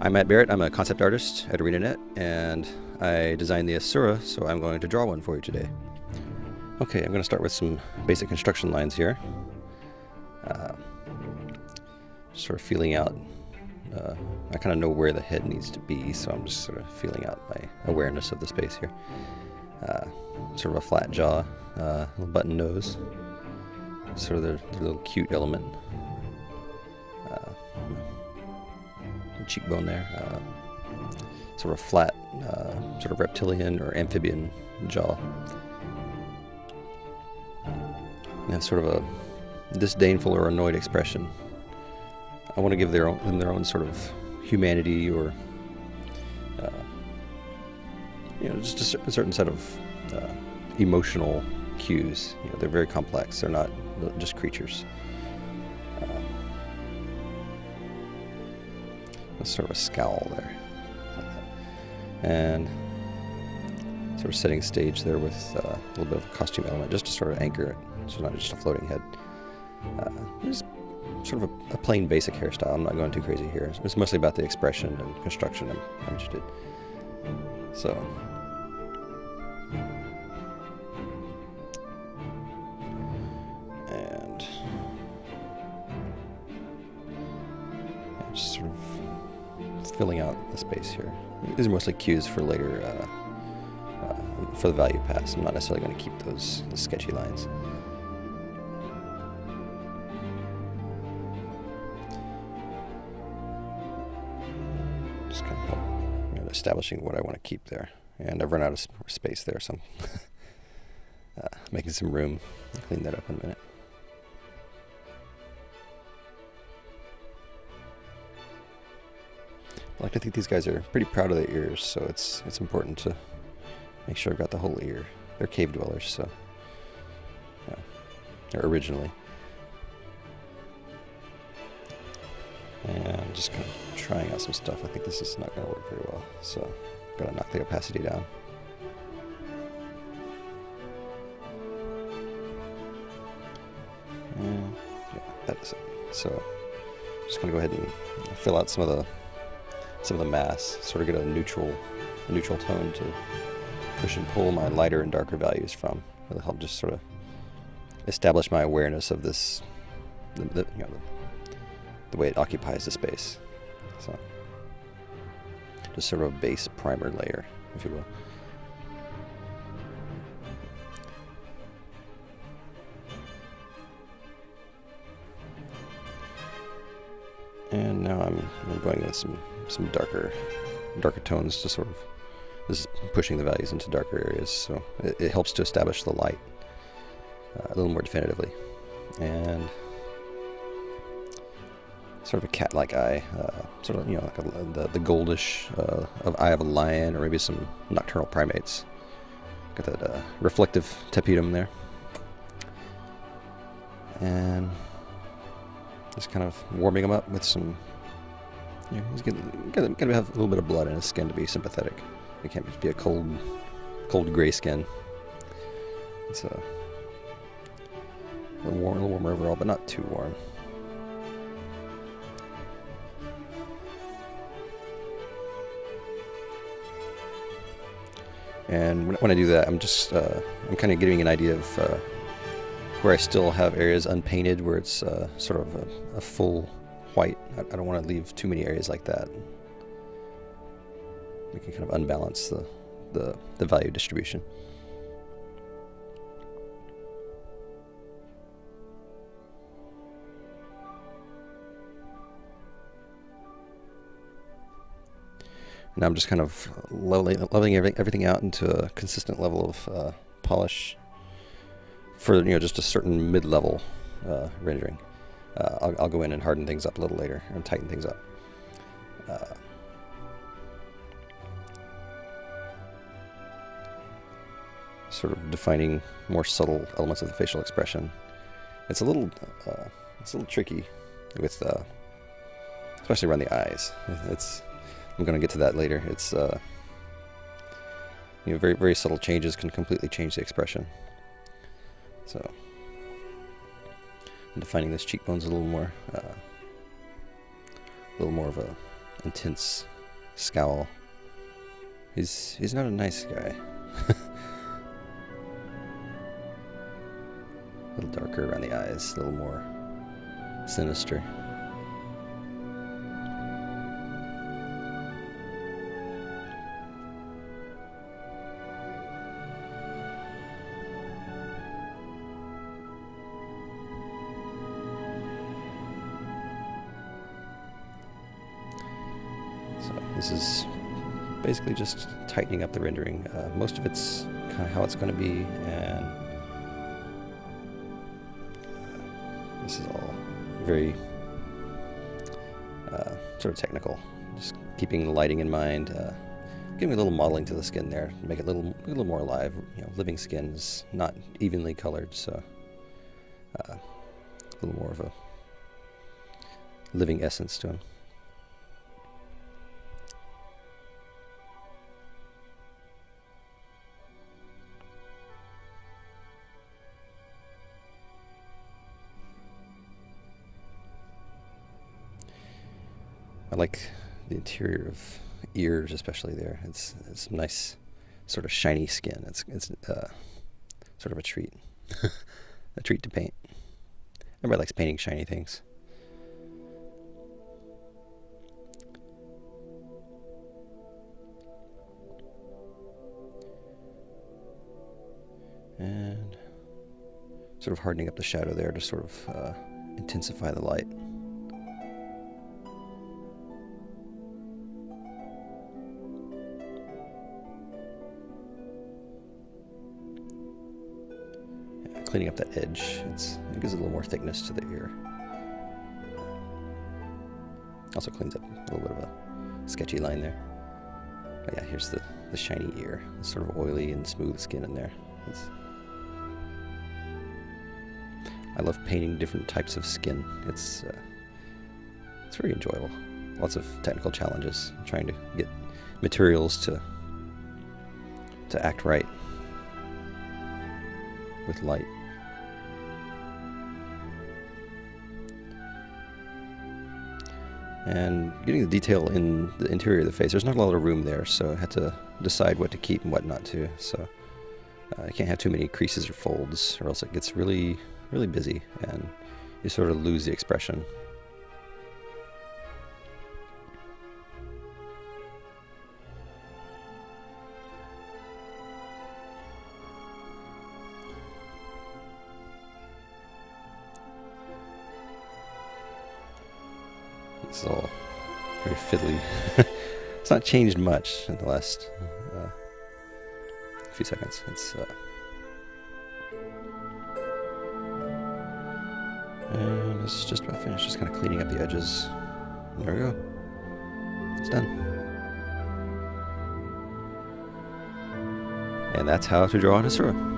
I'm Matt Barrett. I'm a concept artist at ArenaNet, and I designed the Asura, so I'm going to draw one for you today. Okay, I'm going to start with some basic construction lines here. Uh, sort of feeling out. Uh, I kind of know where the head needs to be, so I'm just sort of feeling out my awareness of the space here. Uh, sort of a flat jaw, uh, little button nose, sort of the, the little cute element. Cheekbone there. Uh, sort of flat, uh, sort of reptilian or amphibian jaw. And sort of a disdainful or annoyed expression. I want to give their own, them their own sort of humanity or, uh, you know, just a, cer- a certain set of uh, emotional cues. You know, they're very complex. They're not just creatures. Sort of a scowl there, and sort of setting stage there with uh, a little bit of a costume element, just to sort of anchor it, so it's not just a floating head. Uh, just sort of a, a plain basic hairstyle. I'm not going too crazy here. It's mostly about the expression and construction I'm, I'm interested. So. Filling out the space here. These are mostly cues for later, uh, uh, for the value pass. I'm not necessarily going to keep those, sketchy lines. just kind of you know, establishing what I want to keep there. And I've run out of space there, so I'm uh, making some room. I'll clean that up in a minute. I like to think these guys are pretty proud of their ears, so it's it's important to make sure I've got the whole ear. They're cave dwellers, so yeah, or originally. And just kind of trying out some stuff. I think this is not going to work very well, so gotta knock the opacity down. And yeah, that's it. So just gonna go ahead and fill out some of the some of the mass, sort of get a neutral a neutral tone to push and pull my lighter and darker values from. It'll help just sort of establish my awareness of this, the, the, you know, the, the way it occupies the space. So, just sort of a base primer layer, if you will. I'm, going with some some darker darker tones to sort of this is pushing the values into darker areas, so it, it helps to establish the light uh, a little more definitively. And sort of a cat-like eye, uh, sort of you know like a, the the goldish uh, of eye of a lion, or maybe some nocturnal primates. Got that uh, reflective tapetum there, and just kind of warming them up with some. Know, he's gonna, gonna, gonna have a little bit of blood in his skin to be sympathetic. It can't just be a cold, cold gray skin. It's a little warm, a little warmer overall, but not too warm. And when, when I do that, I'm just uh, I'm kind of getting an idea of uh, where I still have areas unpainted, where it's uh, sort of a, a full white. I, I don't want to leave too many areas like that. We can kind of unbalance the the, the value distribution. Now I'm just kind of leveling, leveling everything, everything out into a consistent level of uh, polish for you know just a certain mid-level uh, rendering. Uh, I'll, I'll go in and harden things up a little later and tighten things up. Uh, sort of defining more subtle elements of the facial expression. It's a little, uh, it's a little tricky with, uh, especially around the eyes. It's, I'm going to get to that later. It's, uh, you know, very very subtle changes can completely change the expression. So, defining this cheekbones a little more, uh, a little more of a intense scowl. He's he's not a nice guy. a little darker around the eyes, a little more sinister. This is basically just tightening up the rendering. Uh, most of it's kind of how it's going to be, and uh, this is all very uh, sort of technical. Just keeping the lighting in mind, uh, giving a little modeling to the skin there, make it a little, a little more alive. You know, living skin is not evenly colored, so uh, a little more of a living essence to him. I like the interior of ears, especially there. It's it's nice, sort of shiny skin. It's it's uh, sort of a treat, a treat to paint. Everybody likes painting shiny things. And sort of hardening up the shadow there to sort of uh, intensify the light. Cleaning up that edge. It's, it gives it a little more thickness to the ear. Also cleans up a little bit of a sketchy line there. But yeah, here's the, the shiny ear. It's sort of oily and smooth skin in there. It's, I love painting different types of skin. It's uh, it's very enjoyable. Lots of technical challenges trying to get materials to to act right with light. And getting the detail in the interior of the face, there's not a lot of room there, so I had to decide what to keep and what not to. So uh, I can't have too many creases or folds, or else it gets really, really busy, and you sort of lose the expression. It's all very fiddly. it's not changed much in the last uh, few seconds. It's uh, and it's just about finished. Just kind of cleaning up the edges. There we go. It's done. And that's how to draw an Asura.